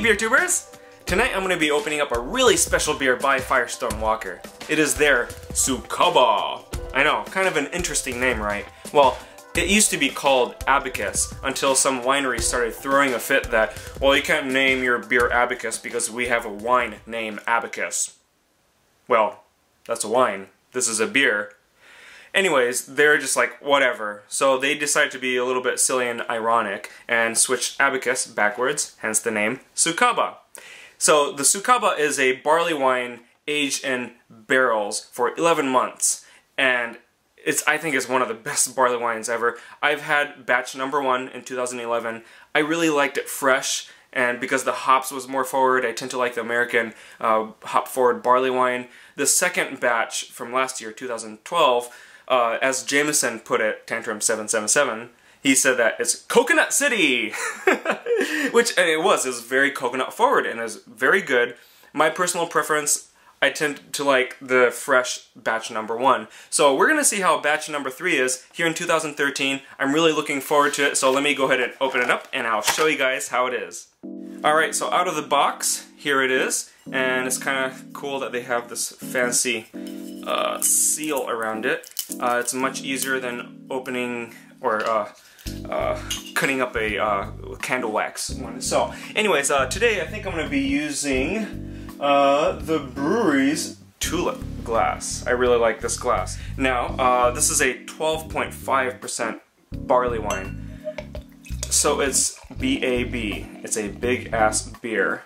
beer tubers! Tonight I'm going to be opening up a really special beer by Firestone Walker. It is their Sucaba. I know, kind of an interesting name, right? Well, it used to be called Abacus until some winery started throwing a fit that, well, you can't name your beer Abacus because we have a wine named Abacus. Well, that's a wine. This is a beer. Anyways, they're just like, whatever. So they decided to be a little bit silly and ironic and switched Abacus backwards, hence the name Sucaba. So the Sucaba is a barley wine aged in barrels for 11 months. And it's I think is one of the best barley wines ever. I've had batch number one in 2011. I really liked it fresh and because the hops was more forward, I tend to like the American uh, hop forward barley wine. The second batch from last year, 2012, uh, as Jameson put it, Tantrum 777, he said that it's Coconut City! Which it was, it was very coconut forward and it was very good. My personal preference I tend to like the fresh batch number one. So we're gonna see how batch number three is here in 2013. I'm really looking forward to it, so let me go ahead and open it up and I'll show you guys how it is. Alright, so out of the box, here it is, and it's kind of cool that they have this fancy uh, seal around it. Uh, it's much easier than opening or uh, uh cutting up a uh, candle wax one. So anyways, today I think I'm going to be using the brewery's tulip glass. I really like this glass. Now, this is a 12.5% barley wine. So it's BAB. It's a big ass beer.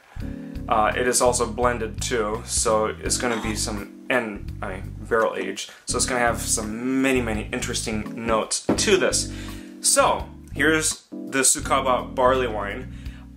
Uh, it is also blended too, so it's going to be some, and I mean, barrel aged, so it's going to have some many, many interesting notes to this. So, here's the Sucaba barley wine.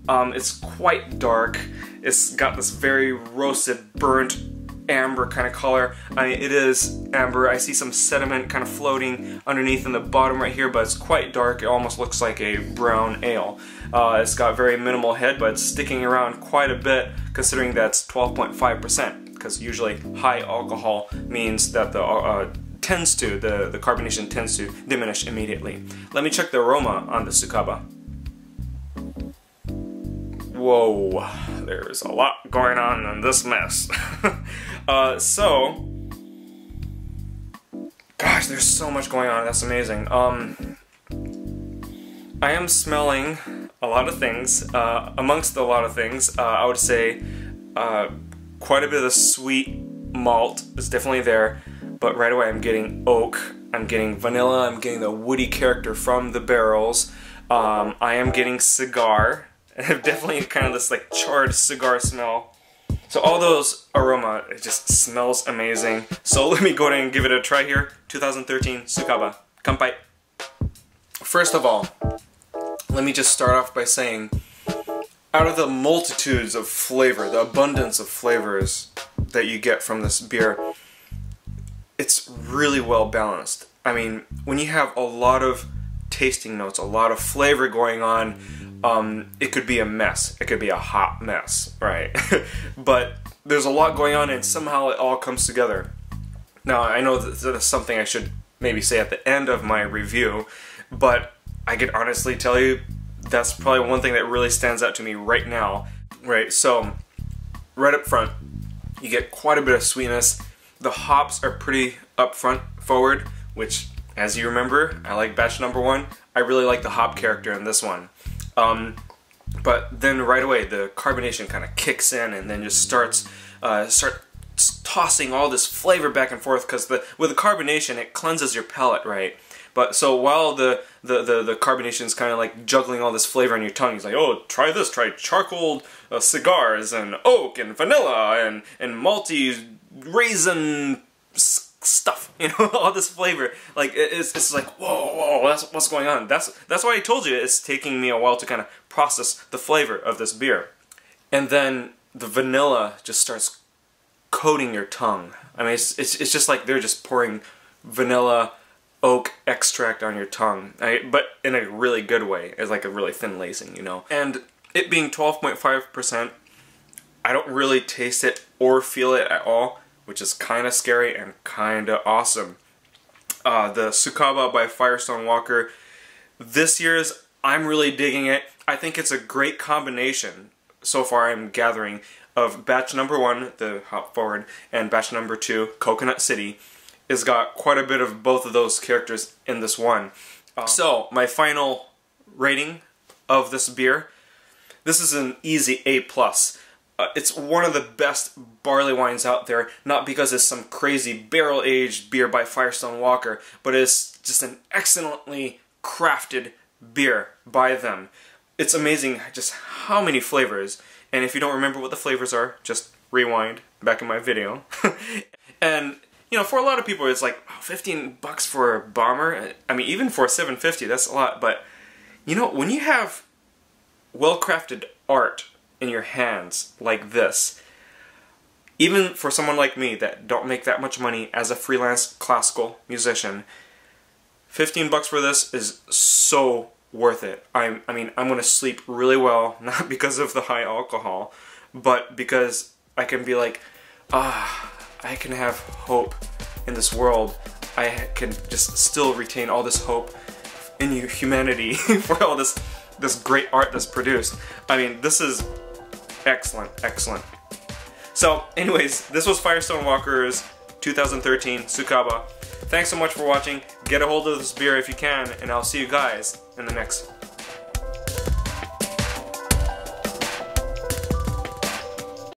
Um, it's quite dark. It's got this very roasted, burnt amber kind of color. I mean, it is amber. I see some sediment kind of floating underneath in the bottom right here, but it's quite dark. It almost looks like a brown ale. Uh, it's got very minimal head, but it's sticking around quite a bit considering that's 12.5%, because usually high alcohol means that the uh, tends to, the, the carbonation tends to diminish immediately. Let me check the aroma on the Sucaba. Whoa, there's a lot going on in this mess. uh, so, gosh, there's so much going on. That's amazing. Um, I am smelling a lot of things. Uh, amongst a lot of things, uh, I would say uh, quite a bit of the sweet malt is definitely there. But right away, I'm getting oak. I'm getting vanilla. I'm getting the woody character from the barrels. Um, I am getting cigar. definitely kind of this like charred cigar smell. So all those aroma, it just smells amazing. So let me go ahead and give it a try here. 2013 Sucaba. Kampai. First of all, let me just start off by saying, out of the multitudes of flavor, the abundance of flavors that you get from this beer, it's really well balanced. I mean, when you have a lot of tasting notes, a lot of flavor going on, um, it could be a mess. It could be a hot mess, right? but there's a lot going on and somehow it all comes together. Now, I know that that's something I should maybe say at the end of my review, but I could honestly tell you that's probably one thing that really stands out to me right now. Right, so right up front, you get quite a bit of sweetness. The hops are pretty up front forward, which as you remember, I like batch number one. I really like the hop character in this one. Um, but then right away the carbonation kind of kicks in and then just starts uh, start tossing all this flavor back and forth because the with the carbonation it cleanses your palate right but so while the the the, the carbonation is kind of like juggling all this flavor on your tongue he's like oh try this try charcoal uh, cigars and oak and vanilla and and malty raisin stuff, you know, all this flavor. Like it's, it's like whoa, whoa, that's what's going on. That's that's why I told you it's taking me a while to kind of process the flavor of this beer, and then the vanilla just starts coating your tongue. I mean, it's it's, it's just like they're just pouring vanilla oak extract on your tongue, I, but in a really good way. It's like a really thin lacing, you know. And it being 12.5%, I don't really taste it or feel it at all which is kind of scary and kind of awesome. Uh, the Sucaba by Firestone Walker. This year's, I'm really digging it. I think it's a great combination. so far I'm gathering of batch number one, the Hop Forward, and batch number two, Coconut City, is got quite a bit of both of those characters in this one. Um, so, my final rating of this beer, this is an easy A+. plus. Uh, it's one of the best barley wines out there, not because it's some crazy barrel-aged beer by Firestone Walker, but it's just an excellently crafted beer by them. It's amazing just how many flavors, and if you don't remember what the flavors are, just rewind back in my video. and, you know, for a lot of people it's like, oh, 15 bucks for a bomber? I mean, even for 750 that's a lot, but, you know, when you have well-crafted art in your hands like this, even for someone like me that don't make that much money as a freelance classical musician, 15 bucks for this is so worth it. I'm, I mean, I'm going to sleep really well, not because of the high alcohol, but because I can be like, ah, I can have hope in this world. I can just still retain all this hope in humanity for all this this great art that's produced. I mean, this is excellent, excellent. So, anyways, this was Firestone Walker's 2013 Sucaba. Thanks so much for watching. Get a hold of this beer if you can, and I'll see you guys in the next